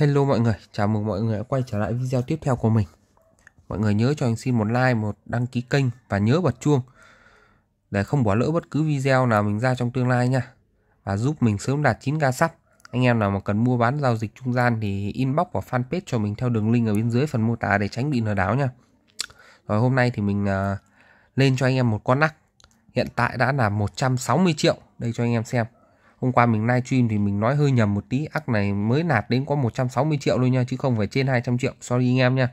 Hello mọi người, chào mừng mọi người đã quay trở lại video tiếp theo của mình. Mọi người nhớ cho anh xin một like, một đăng ký kênh và nhớ bật chuông Để không bỏ lỡ bất cứ video nào mình ra trong tương lai nha. Và giúp mình sớm đạt 9k sắp. Anh em nào mà cần mua bán giao dịch trung gian thì inbox vào fanpage cho mình theo đường link ở bên dưới phần mô tả để tránh bị lừa đảo nha. Rồi hôm nay thì mình à, lên cho anh em một con nắc. Hiện tại đã là 160 triệu. Đây cho anh em xem. Hôm qua mình live stream thì mình nói hơi nhầm một tí Ác này mới nạp đến có 160 triệu thôi nha Chứ không phải trên 200 triệu. Sorry anh em nha.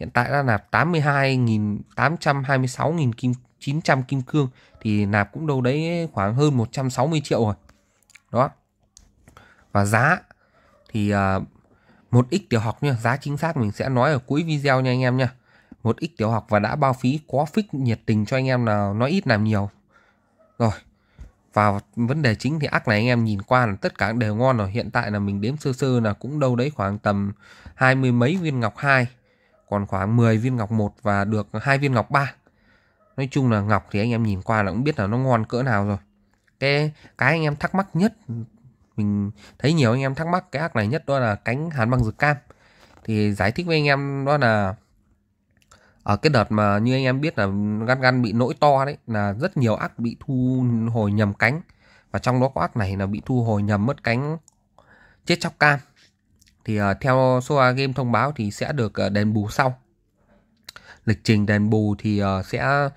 Hiện tại đã nạp 82.826.000 kim 900 kim cương Thì nạp cũng đâu đấy khoảng hơn 160 triệu rồi. Đó. Và giá Thì uh, một x tiểu học nha Giá chính xác mình sẽ nói ở cuối video nha anh em nha. Một x tiểu học và đã bao phí có fix nhiệt tình cho anh em nào nói ít làm nhiều. Rồi vào vấn đề chính thì ác này anh em nhìn qua là tất cả đều ngon rồi. Hiện tại là mình đếm sơ sơ là cũng đâu đấy khoảng tầm hai mươi mấy viên ngọc 2 còn khoảng 10 viên ngọc 1 và được hai viên ngọc 3 nói chung là ngọc thì anh em nhìn qua là cũng biết là nó ngon cỡ nào rồi. Cái cái anh em thắc mắc nhất, mình thấy nhiều anh em thắc mắc cái ác này nhất đó là cánh hàn băng rực cam. Thì giải thích với anh em đó là ở cái đợt mà như anh em biết là gan gan bị nỗi to đấy là rất nhiều ác bị thu hồi nhầm cánh. Và trong đó có ác này là bị thu hồi nhầm mất cánh chết chóc cam thì uh, theo Soa Game thông báo thì sẽ được uh, đền bù sau. Lịch trình đền bù thì uh, sẽ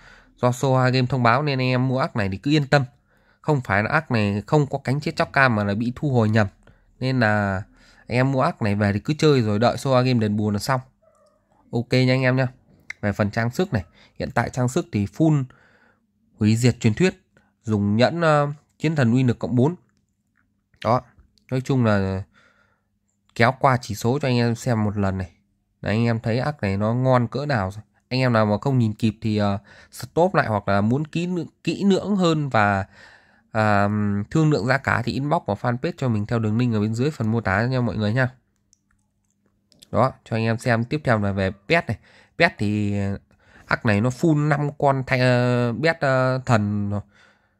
do Soa Game thông báo nên anh em mua ác này thì cứ yên tâm. Không phải là ác này không có cánh chết chóc cam mà là bị thu hồi nhầm. Nên là anh em mua ác này về thì cứ chơi rồi đợi Soa Game đền bù là xong. Ok nha anh em nha về phần trang sức này hiện tại trang sức thì full hủy diệt truyền thuyết dùng nhẫn uh, chiến thần uy lực cộng 4 đó nói chung là kéo qua chỉ số cho anh em xem một lần này. Đấy, anh em thấy ác này nó ngon cỡ nào rồi. Anh em nào mà không nhìn kịp thì uh, stop lại hoặc là muốn kỹ kỹ lưỡng hơn và uh, thương lượng giá cả thì inbox vào fanpage cho mình theo đường link ở bên dưới phần mô tả nha mọi người nha. Đó cho anh em xem tiếp theo là về pet này pet thì ác này nó full 5 con thay uh, pet uh, thần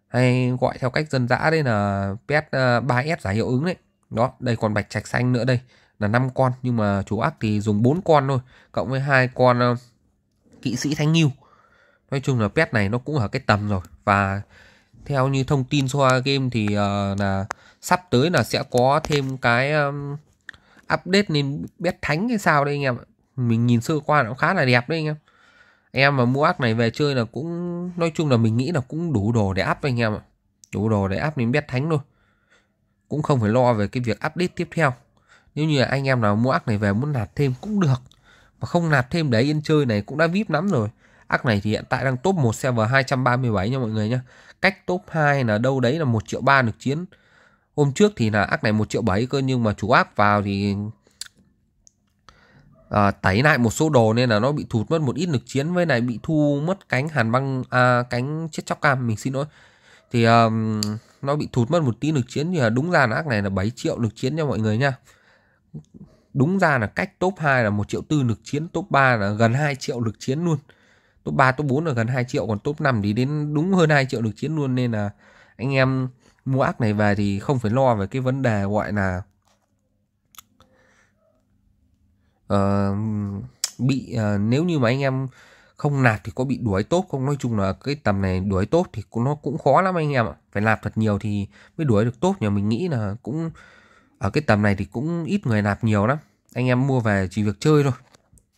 hay gọi theo cách dân dã đấy là pet ờ, uh, 3S giải hiệu ứng đấy. Đó đây còn bạch trạch xanh nữa đây là 5 con. Nhưng mà chú ác thì dùng 4 con thôi cộng với hai con uh, kỵ sĩ thánh nghiêu nói chung là pet này nó cũng ở cái tầm rồi. Và theo như thông tin Soa Game thì uh, là sắp tới là sẽ có thêm cái um, update lên pet thánh hay sao đây anh em ạ mình nhìn sơ qua nó khá là đẹp đấy anh em. Em mà mua ác này về chơi là cũng, nói chung là mình nghĩ là cũng đủ đồ để áp anh em ạ. Đủ đồ để áp lên bet thánh thôi. Cũng không phải lo về cái việc update tiếp theo. Nếu như anh em nào mua ác này về muốn nạp thêm cũng được. Mà không nạp thêm để yên chơi này cũng đã vip lắm rồi. Ác này thì hiện tại đang top 1 server 237 nha mọi người nhé cách top 2 là đâu đấy là 1 triệu 3 được chiến. Hôm trước thì là ác này 1 triệu 7 cơ, nhưng mà chủ ác vào thì à, tẩy lại một số đồ nên là nó bị thụt mất một ít lực chiến với này bị thu mất cánh hàn băng à, cánh chết chóc cam mình xin lỗi. Thì um, nó bị thụt mất một tí lực chiến thì là đúng ra là ác này là 7 triệu lực chiến cho mọi người nha. Đúng ra là cách top 2 là một triệu tư lực chiến top 3 là gần 2 triệu lực chiến luôn. Top 3 top 4 là gần 2 triệu còn top 5 thì đến đúng hơn 2 triệu lực chiến luôn nên là anh em mua ác này về thì không phải lo về cái vấn đề gọi là uh, bị uh, nếu như mà anh em không nạp thì có bị đuổi tốt không? Nói chung là cái tầm này đuổi tốt thì cũng nó cũng khó lắm anh em ạ. Phải nạp thật nhiều thì mới đuổi được tốt nhưng mình nghĩ là cũng ở cái tầm này thì cũng ít người nạp nhiều lắm. Anh em mua về chỉ việc chơi thôi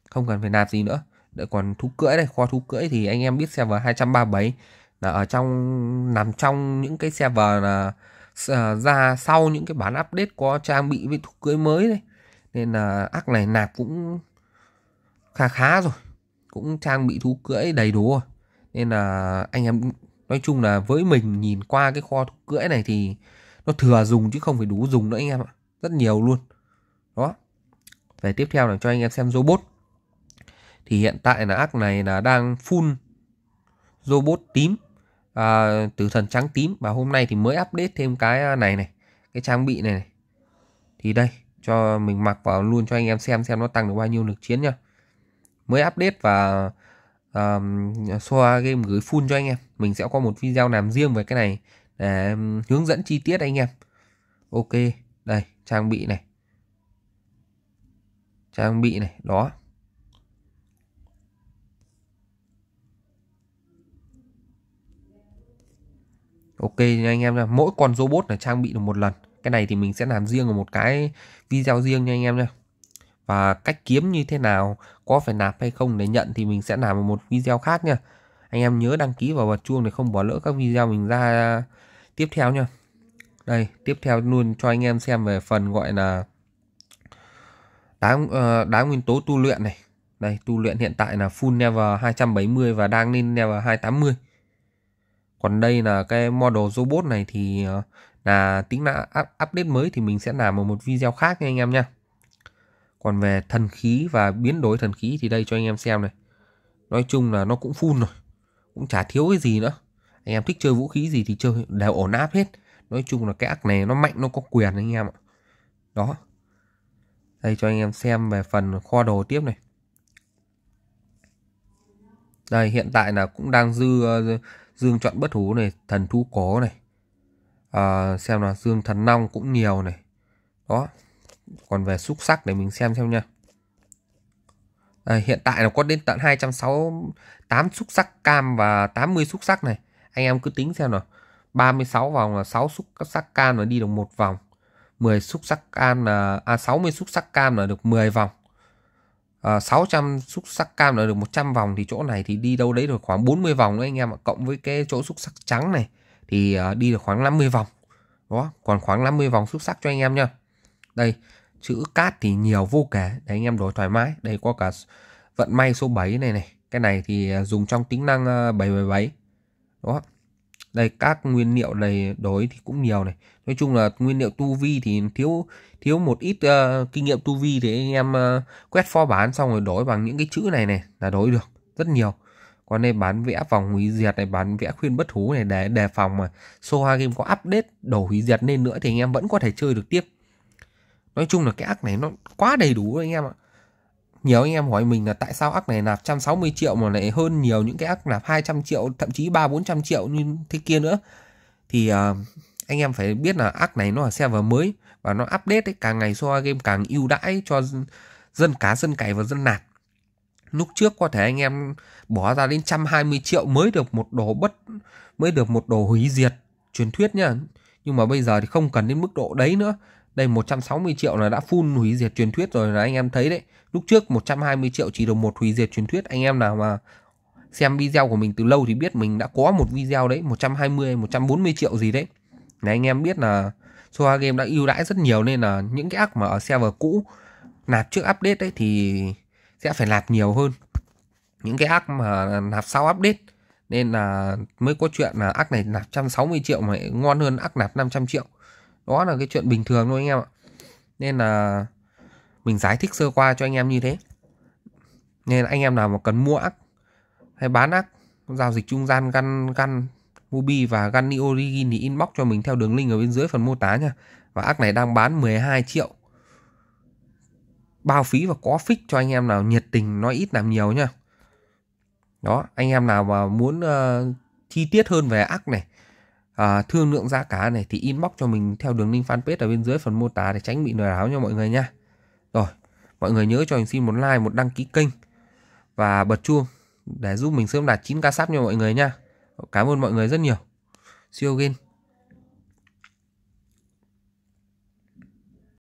không cần phải nạp gì nữa. Đợi còn thú cưỡi này kho thú cưỡi thì anh em biết server 237 là ở trong nằm trong những cái server là à, ra sau những cái bản update có trang bị với thú cưỡi mới đấy nên là ác này nạp cũng khá khá rồi. Cũng trang bị thú cưỡi đầy đủ rồi. Nên là anh em nói chung là với mình nhìn qua cái kho thú cưỡi này thì nó thừa dùng chứ không phải đủ dùng nữa anh em ạ. Rất nhiều luôn. Đó. Về tiếp theo là cho anh em xem robot. Thì hiện tại là ác này là đang full robot tím. À, tử thần trắng tím. Và hôm nay thì mới update thêm cái à, này này. Cái trang bị này, này. thì đây cho mình mặc vào luôn cho anh em xem xem nó tăng được bao nhiêu lực chiến nha mới update và um, Soa game gửi full cho anh em. Mình sẽ có một video làm riêng về cái này để hướng dẫn chi tiết anh em. Ok đây trang bị này. Trang bị này đó. Ok nha anh em nha mỗi con robot là trang bị được một lần cái này thì mình sẽ làm riêng ở một cái video riêng nha anh em nha. Và cách kiếm như thế nào, có phải nạp hay không để nhận thì mình sẽ làm một video khác nha. Anh em nhớ đăng ký vào bật chuông để không bỏ lỡ các video mình ra tiếp theo nha. Đây, tiếp theo luôn cho anh em xem về phần gọi là đá ờ, đá nguyên tố tu luyện này. Đây, tu luyện hiện tại là full level 270 và đang lên level 280 còn đây là cái model robot này thì ờ, là tính là update mới thì mình sẽ làm một một video khác nha anh em nha còn về thần khí và biến đổi thần khí thì đây cho anh em xem này. Nói chung là nó cũng full rồi, cũng chả thiếu cái gì nữa. Anh em thích chơi vũ khí gì thì chơi, đều ổn áp hết. Nói chung là cái ác này nó mạnh, nó có quyền anh em ạ. Đó. Đây cho anh em xem về phần kho đồ tiếp này. Đây, hiện tại là cũng đang dư, ờ, dương chọn bất hủ này, thần thú cổ này à, xem là dương thần long cũng nhiều này. Đó còn về xúc sắc để mình xem xem nha. À, hiện tại là có đến tận 268 xúc sắc cam và 80 xúc sắc này. Anh em cứ tính xem nào. 36 vòng là 6 xúc sắc cam là đi được một vòng. 10 xúc sắc cam là à 60 xúc sắc cam là được 10 vòng. Ờ, à, 600 xúc sắc cam là được 100 vòng thì chỗ này thì đi đâu đấy được khoảng 40 vòng đấy anh em ạ. Cộng với cái chỗ xúc sắc trắng này thì ờ, đi được khoảng 50 vòng đó còn khoảng 50 vòng xúc sắc cho anh em nha. Đây chữ cát thì nhiều vô kể để anh em đổi thoải mái. Đây có cả vận may số 7 này này. Cái này thì ờ, dùng trong tính năng ờ, 777 đó đây các nguyên liệu này đổi thì cũng nhiều này. Nói chung là nguyên liệu tu vi thì thiếu thiếu một ít uh, kinh nghiệm tu vi thì anh em uh, quét pho bán xong rồi đổi bằng những cái chữ này này là đổi được rất nhiều còn đây bán vẽ vòng hủy diệt này bán vẽ khuyên bất hú này để đề phòng mà Soha game có update đồ hủy diệt lên nữa thì anh em vẫn có thể chơi được tiếp. Nói chung là cái ác này nó quá đầy đủ anh em ạ. Nhiều anh em hỏi mình là tại sao ác này nạp 160 triệu mà lại hơn nhiều những cái ác nạp 200 triệu thậm chí 3 400 triệu như thế kia nữa. Thì uh, anh em phải biết là ác này nó là server mới và nó update ấy, càng ngày Soa game càng ưu đãi cho dân cá dân cày và dân nạp lúc trước có thể anh em bỏ ra đến 120 triệu mới được một đồ bất, mới được một đồ hủy diệt, truyền thuyết nhá nhưng mà bây giờ thì không cần đến mức độ đấy nữa đây 160 triệu là đã full hủy diệt truyền thuyết rồi là anh em thấy đấy. Lúc trước 120 triệu chỉ được một hủy diệt truyền thuyết. Anh em nào mà xem video của mình từ lâu thì biết mình đã có một video đấy 120 140 triệu gì đấy. là anh em biết là soa Game đã ưu đãi rất nhiều nên là những cái ác mà ở server cũ nạp trước update đấy thì sẽ phải nạp nhiều hơn. Những cái ác mà nạp sau update, nên là mới có chuyện là ác này nạp 160 triệu mà ngon hơn ác nạp 500 triệu đó là cái chuyện bình thường thôi anh em ạ nên là mình giải thích sơ qua cho anh em như thế nên anh em nào mà cần mua ác hay bán ác, giao dịch trung gian gan gan Mubi và Gunny Origin thì inbox cho mình theo đường link ở bên dưới phần mô tả nha. Và ác này đang bán 12 triệu. Bao phí và có fix cho anh em nào nhiệt tình nói ít làm nhiều nha. Đó, anh em nào mà muốn uh, chi tiết hơn về ác này à, thương lượng giá cả này thì inbox cho mình theo đường link fanpage ở bên dưới phần mô tả để tránh bị lừa đảo nha mọi người nha. Rồi, mọi người nhớ cho mình xin một like, một đăng ký kênh và bật chuông để giúp mình sớm đạt 9k sắp nha mọi người nha. Cảm ơn mọi người rất nhiều. See you again.